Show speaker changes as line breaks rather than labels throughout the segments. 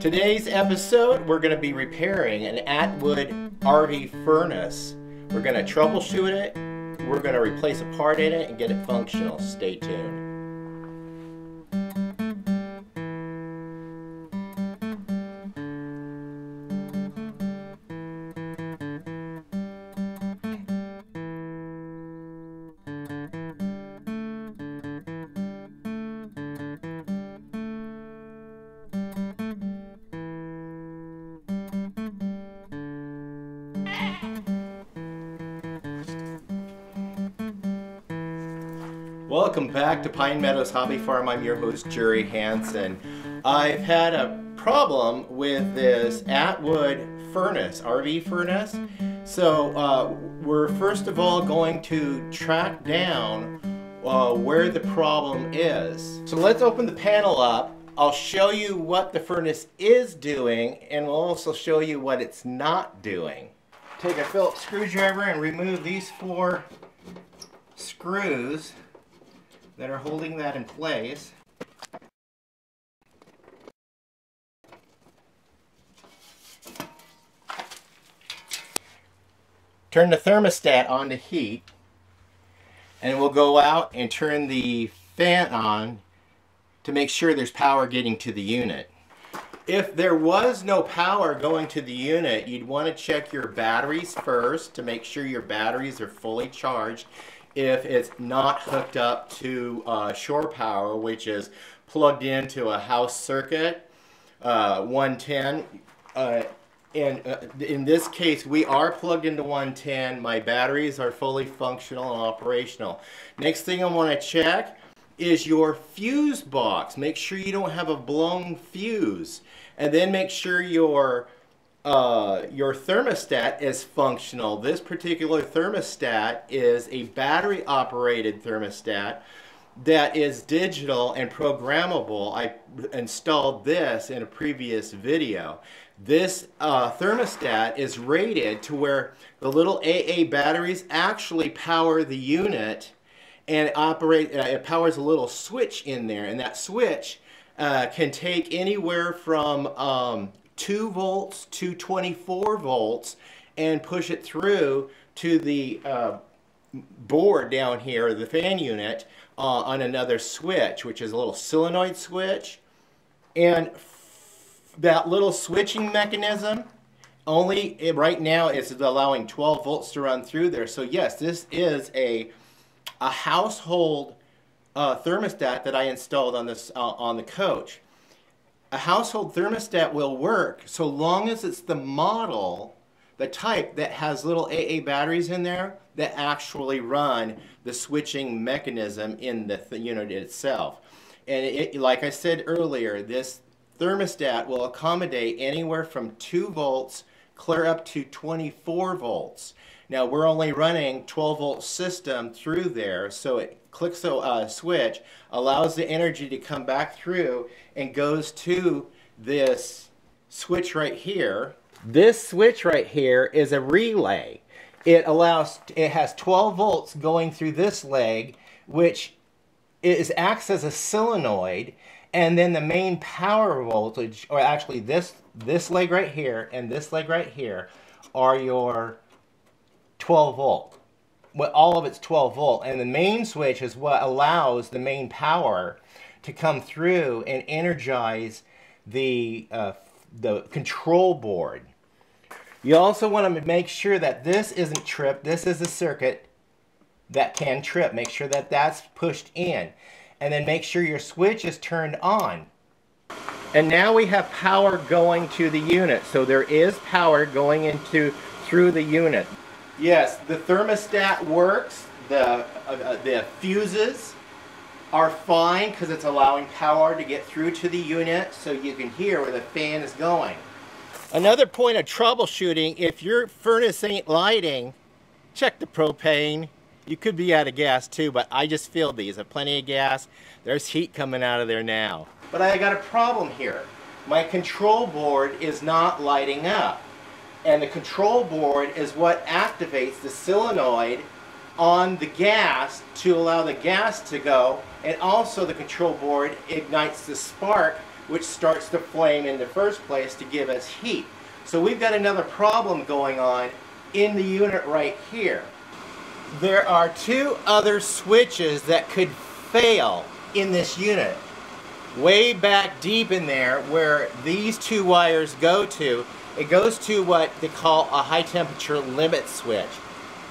Today's episode, we're going to be repairing an Atwood RV furnace. We're going to troubleshoot it, we're going to replace a part in it, and get it functional. Stay tuned. Welcome back to Pine Meadows Hobby Farm. I'm your host, Jerry Hanson. I've had a problem with this Atwood furnace, RV furnace. So uh, we're first of all going to track down uh, where the problem is. So let's open the panel up. I'll show you what the furnace is doing and we'll also show you what it's not doing. Take a Phillips screwdriver and remove these four screws that are holding that in place. Turn the thermostat on to heat and we'll go out and turn the fan on to make sure there's power getting to the unit. If there was no power going to the unit, you'd want to check your batteries first to make sure your batteries are fully charged if it's not hooked up to uh, shore power, which is plugged into a house circuit, uh, 110. Uh, and uh, in this case, we are plugged into 110. My batteries are fully functional and operational. Next thing I want to check is your fuse box. Make sure you don't have a blown fuse. And then make sure your uh, your thermostat is functional. This particular thermostat is a battery operated thermostat that is digital and programmable. I installed this in a previous video. This uh, thermostat is rated to where the little AA batteries actually power the unit and operate, uh, it powers a little switch in there and that switch uh, can take anywhere from um, 2 volts to 24 volts and push it through to the uh, board down here, the fan unit, uh, on another switch, which is a little solenoid switch. And that little switching mechanism, only it, right now it's allowing 12 volts to run through there. So yes, this is a, a household uh, thermostat that I installed on this uh, on the coach a household thermostat will work so long as it's the model, the type that has little AA batteries in there that actually run the switching mechanism in the th unit itself. And it, like I said earlier, this thermostat will accommodate anywhere from 2 volts clear up to 24 volts. Now we're only running 12 volt system through there, so it clicks a uh, switch, allows the energy to come back through and goes to this switch right here. This switch right here is a relay. It allows, it has 12 volts going through this leg, which is acts as a solenoid, and then the main power voltage, or actually this this leg right here and this leg right here, are your 12 volt all of it's 12 volt and the main switch is what allows the main power to come through and energize the uh, the control board. You also want to make sure that this isn't tripped. This is a circuit that can trip. Make sure that that's pushed in. And then make sure your switch is turned on. And now we have power going to the unit. So there is power going into through the unit. Yes, the thermostat works. The, uh, uh, the fuses are fine because it's allowing power to get through to the unit so you can hear where the fan is going. Another point of troubleshooting, if your furnace ain't lighting, check the propane. You could be out of gas too, but I just filled these. I have plenty of gas. There's heat coming out of there now. But I got a problem here. My control board is not lighting up and the control board is what activates the solenoid on the gas to allow the gas to go and also the control board ignites the spark which starts the flame in the first place to give us heat. So we've got another problem going on in the unit right here. There are two other switches that could fail in this unit. Way back deep in there where these two wires go to, it goes to what they call a high temperature limit switch.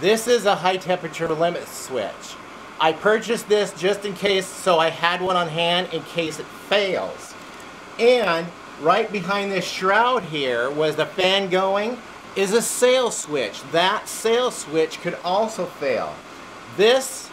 This is a high temperature limit switch. I purchased this just in case so I had one on hand in case it fails. And right behind this shroud here was the fan going is a sail switch. That sail switch could also fail. This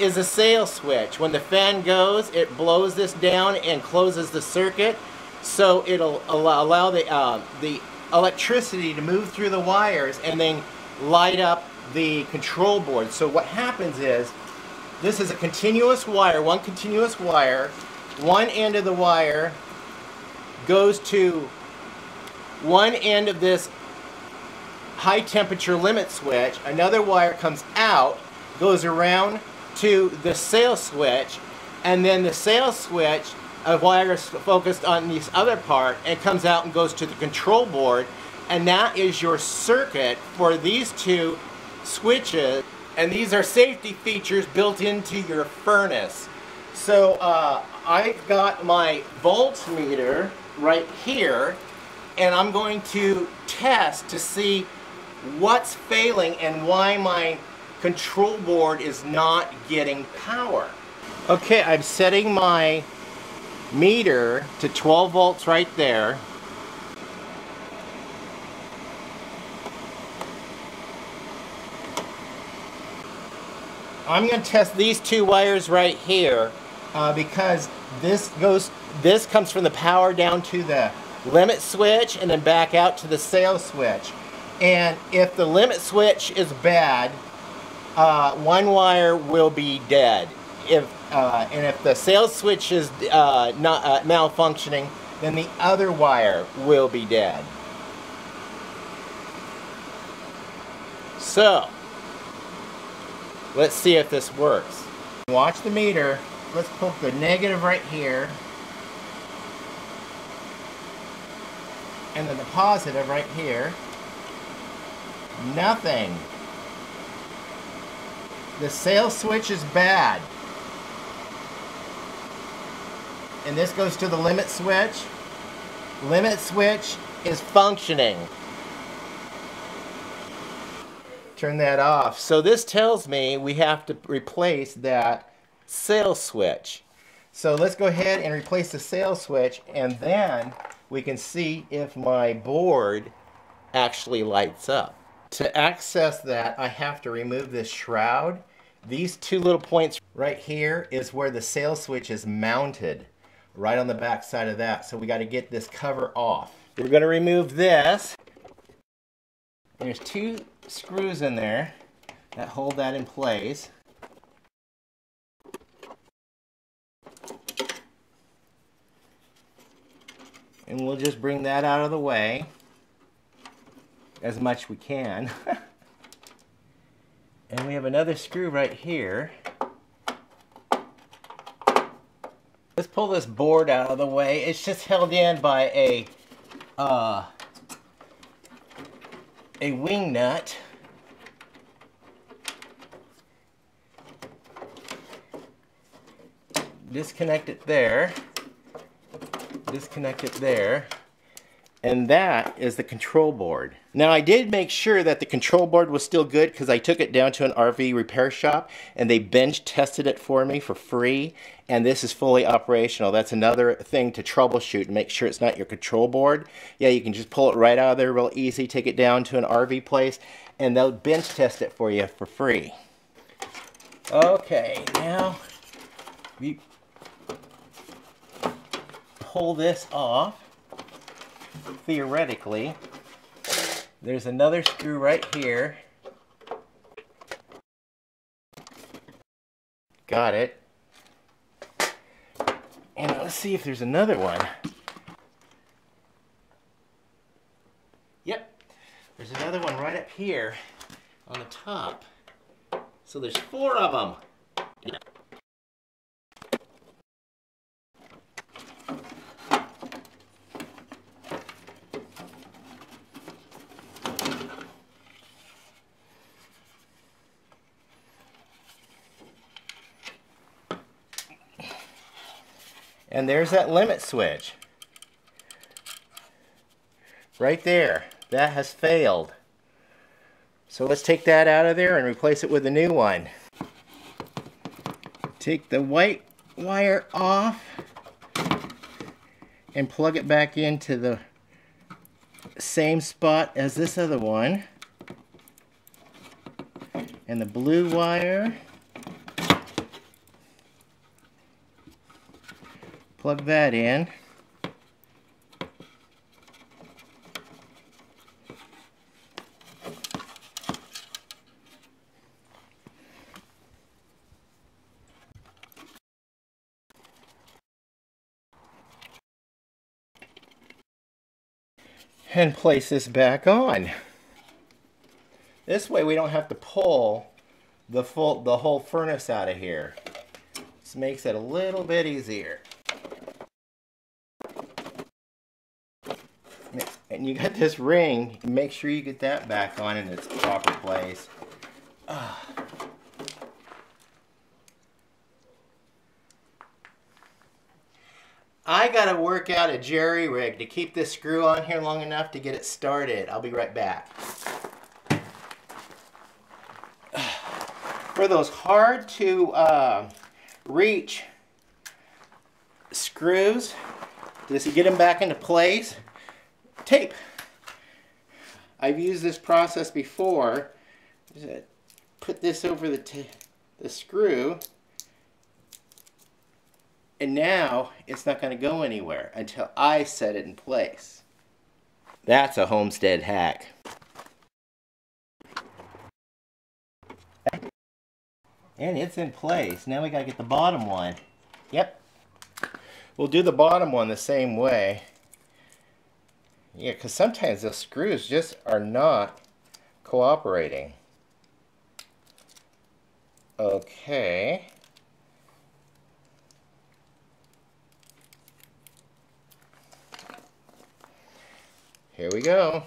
is a sail switch. When the fan goes, it blows this down and closes the circuit. So it'll allow, the, uh, the electricity to move through the wires and then light up the control board. So what happens is, this is a continuous wire, one continuous wire. One end of the wire goes to one end of this high temperature limit switch. Another wire comes out, goes around to the sail switch, and then the sail switch, a wire is focused on this other part, and comes out and goes to the control board, and that is your circuit for these two switches. And these are safety features built into your furnace. So uh, I've got my voltmeter right here, and I'm going to test to see what's failing and why my control board is not getting power. Okay, I'm setting my meter to 12 volts right there. I'm going to test these two wires right here uh, because this goes, this comes from the power down to the limit switch and then back out to the sail switch. And if the limit switch is bad, uh, one wire will be dead. If uh, and if the sail switch is uh, not uh, malfunctioning, then the other wire will be dead. So, let's see if this works. Watch the meter. Let's put the negative right here. And then the positive right here. Nothing. The sail switch is bad. And this goes to the limit switch. Limit switch is functioning. Turn that off. So this tells me we have to replace that sail switch. So let's go ahead and replace the sail switch and then we can see if my board actually lights up. To access that, I have to remove this shroud. These two little points right here is where the sail switch is mounted, right on the back side of that. So we got to get this cover off. We're going to remove this. There's two screws in there that hold that in place. And we'll just bring that out of the way as much we can. and we have another screw right here. Let's pull this board out of the way. It's just held in by a uh, a wing nut. Disconnect it there. Disconnect it there and that is the control board. Now I did make sure that the control board was still good because I took it down to an RV repair shop and they bench tested it for me for free and this is fully operational. That's another thing to troubleshoot and make sure it's not your control board. Yeah, you can just pull it right out of there real easy, take it down to an RV place and they'll bench test it for you for free. Okay, now we pull this off theoretically, there's another screw right here. Got it. And let's see if there's another one. Yep, there's another one right up here on the top. So there's four of them. And there's that limit switch. Right there. That has failed. So let's take that out of there and replace it with a new one. Take the white wire off and plug it back into the same spot as this other one. And the blue wire plug that in. and place this back on. This way we don't have to pull the full the whole furnace out of here. This makes it a little bit easier. And you got this ring, make sure you get that back on in its proper place. Ah. I gotta work out a jerry rig to keep this screw on here long enough to get it started. I'll be right back. For those hard to uh, reach screws, just get them back into place, tape. I've used this process before. Put this over the, the screw and now it's not going to go anywhere until I set it in place. That's a homestead hack. And it's in place. Now we got to get the bottom one. Yep. We'll do the bottom one the same way. Yeah, because sometimes the screws just are not cooperating. Okay. Here we go.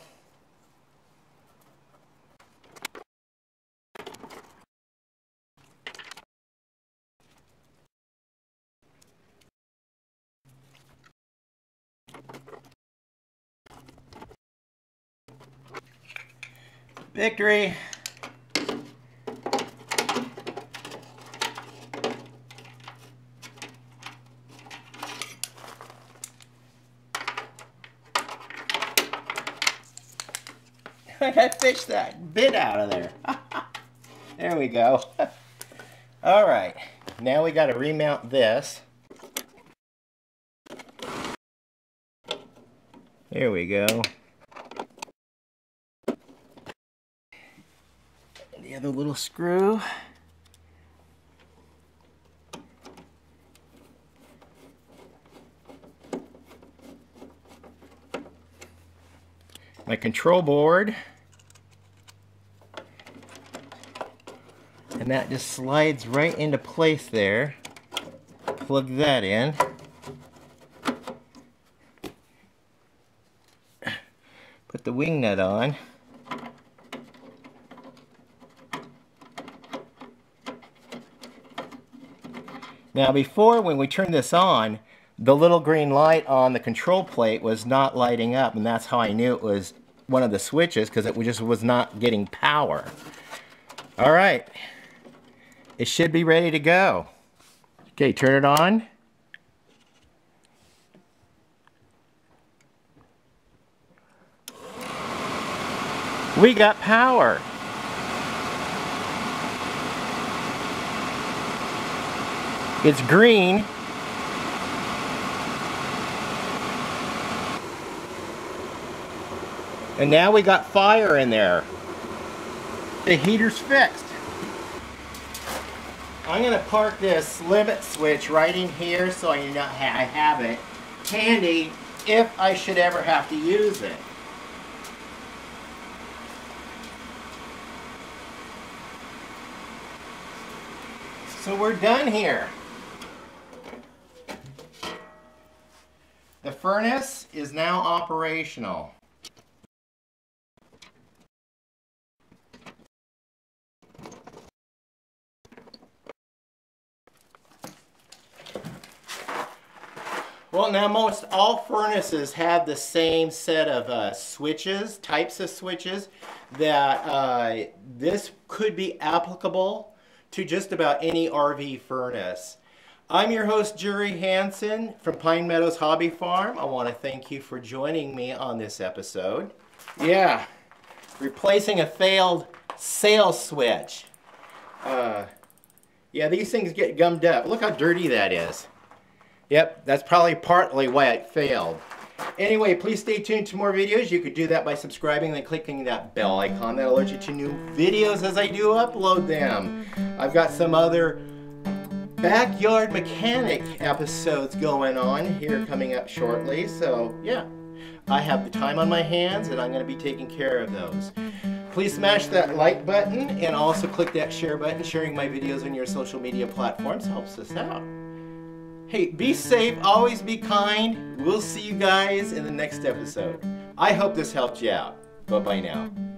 Victory! I fished that bit out of there. there we go. All right, now we got to remount this. There we go. The other little screw. My control board. and that just slides right into place there plug that in put the wing nut on now before when we turned this on the little green light on the control plate was not lighting up and that's how I knew it was one of the switches because it just was not getting power all right it should be ready to go. Okay, turn it on. We got power. It's green. And now we got fire in there. The heater's fixed. I'm going to park this limit switch right in here so I, know I have it handy if I should ever have to use it. So we're done here. The furnace is now operational. Well, now most all furnaces have the same set of uh, switches, types of switches, that uh, this could be applicable to just about any RV furnace. I'm your host, Jerry Hanson from Pine Meadows Hobby Farm. I want to thank you for joining me on this episode. Yeah, replacing a failed sail switch. Uh, yeah, these things get gummed up. Look how dirty that is. Yep, that's probably partly why it failed. Anyway, please stay tuned to more videos. You could do that by subscribing and clicking that bell icon. That alerts you to new videos as I do upload them. I've got some other backyard mechanic episodes going on here coming up shortly. So, yeah, I have the time on my hands and I'm going to be taking care of those. Please smash that like button and also click that share button. Sharing my videos on your social media platforms helps us out. Hey, be safe, always be kind. We'll see you guys in the next episode. I hope this helped you out. Bye-bye now.